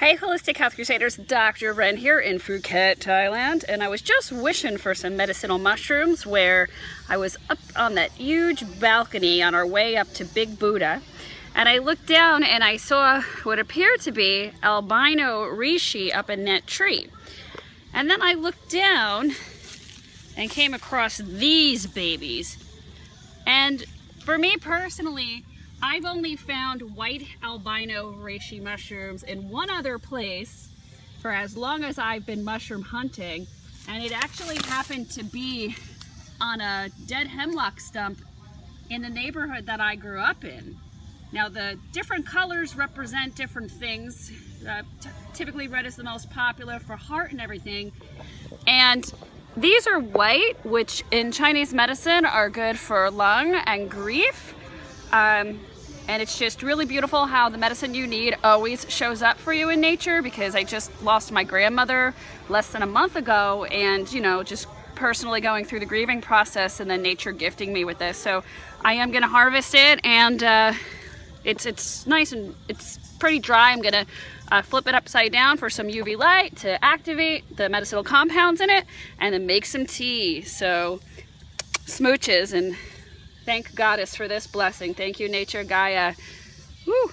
Hey Holistic Health Crusaders, Dr. Ren here in Phuket, Thailand, and I was just wishing for some medicinal mushrooms where I was up on that huge balcony on our way up to Big Buddha, and I looked down and I saw what appeared to be albino reishi up in that tree. And then I looked down and came across these babies. And for me personally, I've only found white albino reishi mushrooms in one other place for as long as I've been mushroom hunting. And it actually happened to be on a dead hemlock stump in the neighborhood that I grew up in. Now the different colors represent different things. Uh, typically red is the most popular for heart and everything. And these are white, which in Chinese medicine are good for lung and grief. Um, and it's just really beautiful how the medicine you need always shows up for you in nature because I just lost my grandmother less than a month ago and you know just personally going through the grieving process and then nature gifting me with this. So I am gonna harvest it and uh, it's it's nice and it's pretty dry. I'm gonna uh, flip it upside down for some UV light to activate the medicinal compounds in it and then make some tea. So smooches and Thank Goddess for this blessing. Thank you, Nature Gaia. Woo.